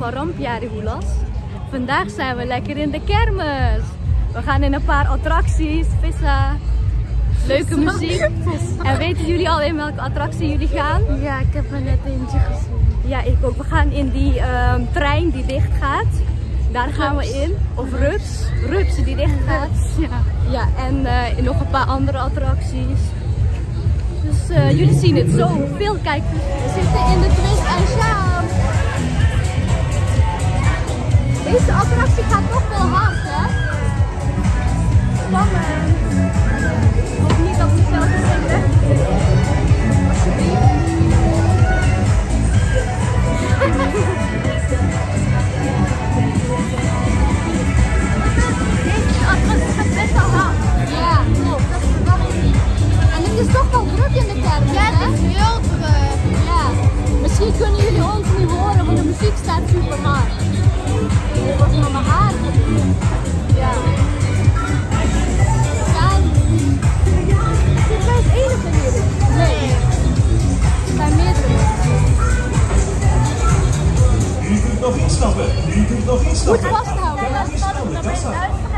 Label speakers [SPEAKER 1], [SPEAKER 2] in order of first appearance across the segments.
[SPEAKER 1] van Rampiari Hoelas. Vandaag zijn we lekker in de kermis. We gaan in een paar attracties, vissa, leuke muziek. En weten jullie al in welke attractie jullie gaan?
[SPEAKER 2] Ja, ik heb er net eentje gezien.
[SPEAKER 1] Ja, ik ook. We gaan in die ehm, trein die dicht gaat. Daar gaan we in. Of Rups. Rups die dicht gaat.
[SPEAKER 2] Ja.
[SPEAKER 1] Ja, en eh, in nog een paar andere attracties. Dus eh, jullie zien het zo. Veel kijkers. We zitten in de Twist en Shout. Deze attractie gaat toch wel hard, hè? Spannend. Ik hoop niet dat we zelf. Alsjeblieft. Deze attractie gaat best wel hard. Ja, het is toch wel druk in de kerk.
[SPEAKER 2] Ja, het is heel druk.
[SPEAKER 1] Ja. Misschien kunnen jullie ons niet horen, want de muziek staat super hard. Dit was nog mijn haar. Ja. Zijn... Zijn bij het enige jullie. Nee.
[SPEAKER 2] Er
[SPEAKER 1] zijn meerdere
[SPEAKER 2] mensen.
[SPEAKER 1] Jullie kunt
[SPEAKER 2] nog
[SPEAKER 1] instappen. Jullie kunt
[SPEAKER 2] nog
[SPEAKER 1] instappen. Goed vasthouden. Dat is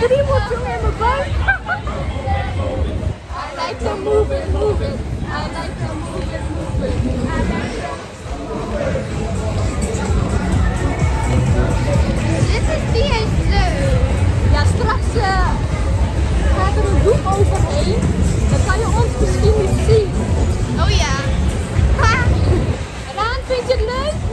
[SPEAKER 1] Kriebelt jongen
[SPEAKER 3] in mijn buik. Hij lijkt hem move it,
[SPEAKER 2] move it. I like to
[SPEAKER 1] move it, Dit
[SPEAKER 2] is die eens leuk.
[SPEAKER 1] Ja, straks eh, gaat er een doek overheen.
[SPEAKER 2] Dan kan
[SPEAKER 1] je
[SPEAKER 2] ons misschien niet zien.
[SPEAKER 1] Oh ja. Ha! Raan, vind je het leuk?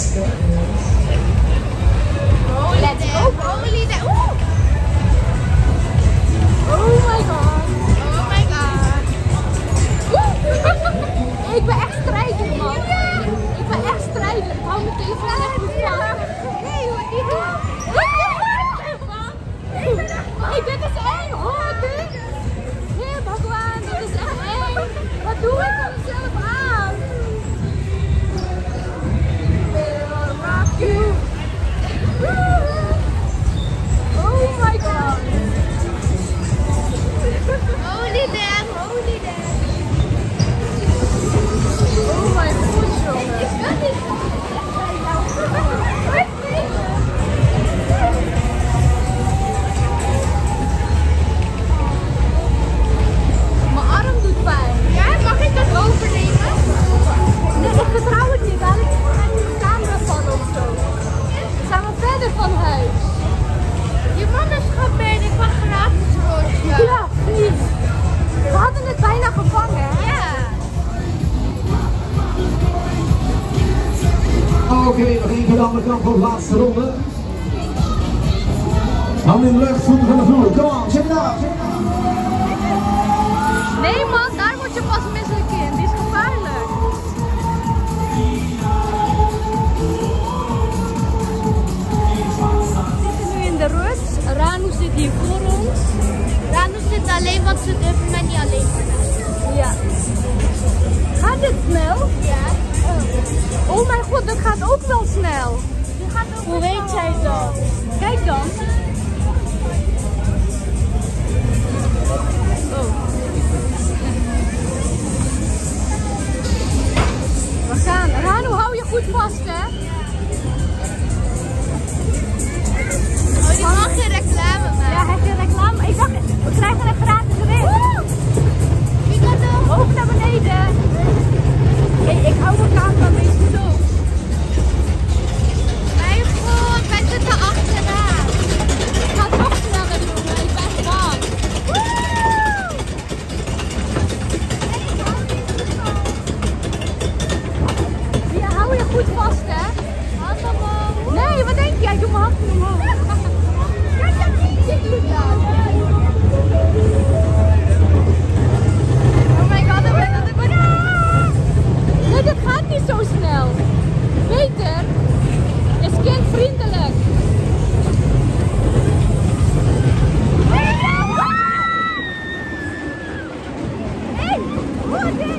[SPEAKER 1] Let's go. Snel. Beter is kindvriendelijk. Hey, hoe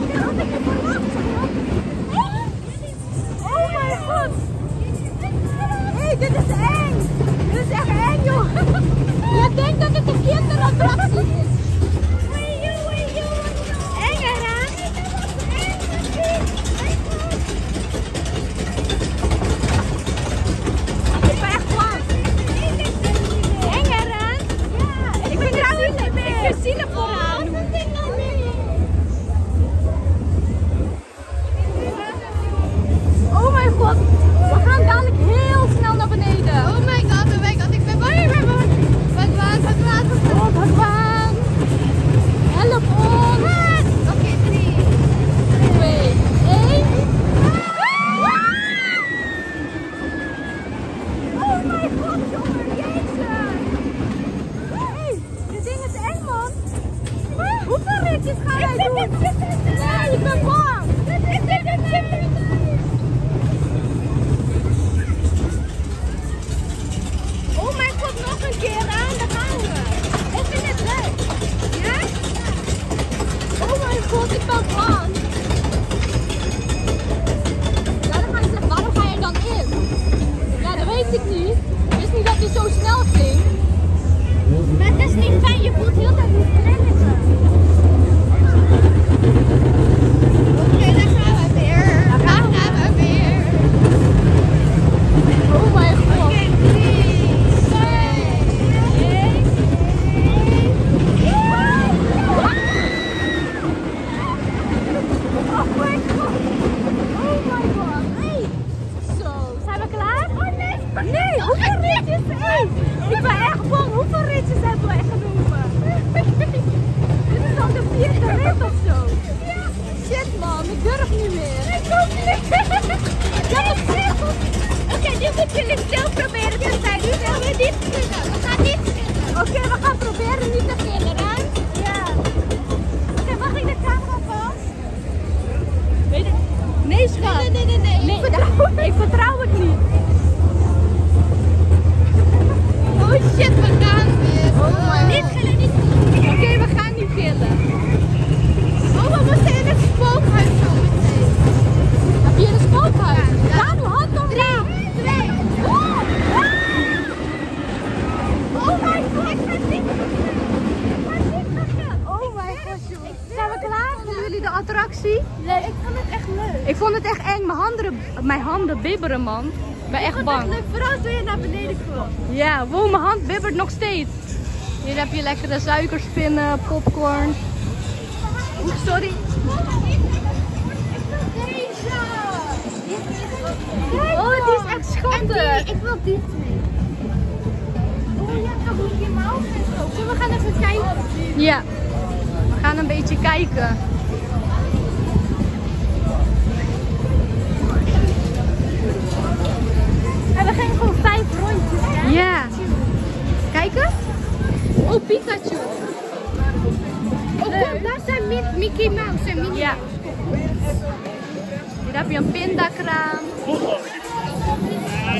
[SPEAKER 1] 快走！快走！快走！快走！Bibberen, man. Ik ben echt bang.
[SPEAKER 2] vooral toen je naar beneden kwam.
[SPEAKER 1] Ja, wow, mijn hand bibbert nog steeds. Hier heb je lekkere suikerspinnen, popcorn. Oeh, sorry. Oh, die is echt schattig.
[SPEAKER 2] Ik wil die twee. Oh, je hebt ook Mickey Mouse en zo. Kom, we gaan even kijken.
[SPEAKER 1] Ja, we gaan een beetje kijken.
[SPEAKER 2] En we gingen gewoon vijf rondjes. Hè?
[SPEAKER 1] Ja. Kijken? Oh, Pikachu.
[SPEAKER 2] Oh, kom, daar zijn Mi- Mickey Mouse en Minnie
[SPEAKER 1] Ja. Hier heb je een pindakraam.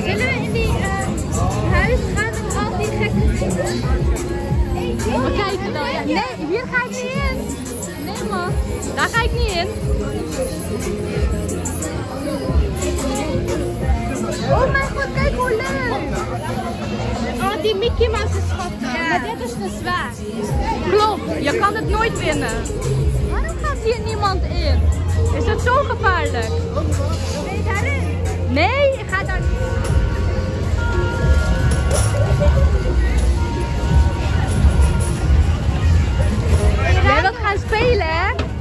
[SPEAKER 2] Zullen we in die eh, huis gaan om al die gekke dingen?
[SPEAKER 1] We kijken wel, ja. Nee, hier ga ik niet in. Nee man, daar ga ik niet in.
[SPEAKER 2] Mickey Mouse is schattig.
[SPEAKER 1] Ja.
[SPEAKER 2] Maar dit is te zwaar.
[SPEAKER 1] Klopt, je kan het nooit winnen. Waarom gaat hier niemand in? Is het zo gevaarlijk?
[SPEAKER 2] Ben je daarin?
[SPEAKER 1] Nee, ik ga daar niet. Jij wilt gaan spelen, hè?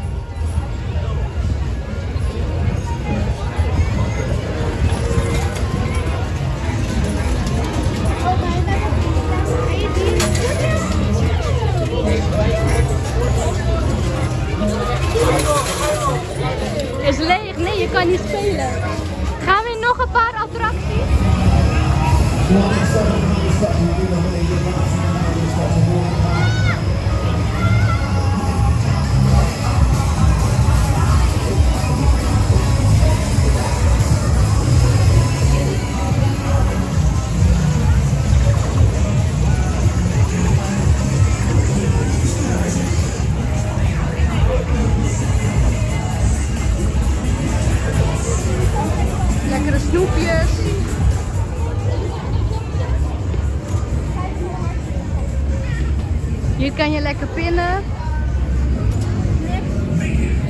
[SPEAKER 1] Lekker pinnen.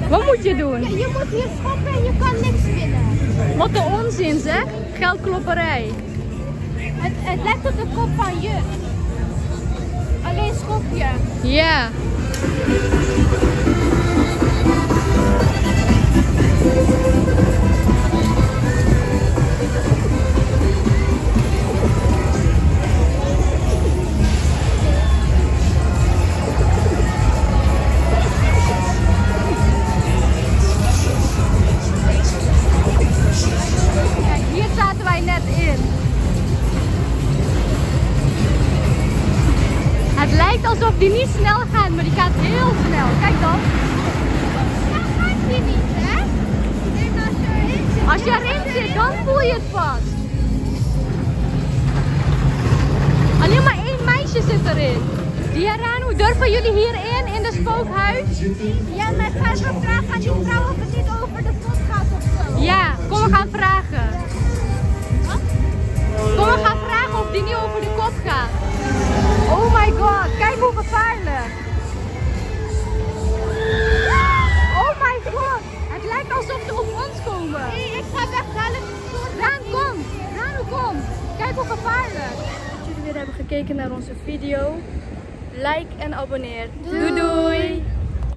[SPEAKER 1] Wat moet je doen?
[SPEAKER 2] Je moet hier schoppen en je kan niks winnen.
[SPEAKER 1] Wat een onzin zeg. Geldklopperij.
[SPEAKER 2] Het, het lijkt op de kop van je. Alleen schop je.
[SPEAKER 1] Ja. Alsof die niet snel gaat, maar die gaat heel snel. Kijk dan.
[SPEAKER 2] Als je erin zit.
[SPEAKER 1] Dan voel je het pas. Alleen maar één meisje zit erin. Diarano, durven jullie hierin, in de spookhuis?
[SPEAKER 2] Ja, maar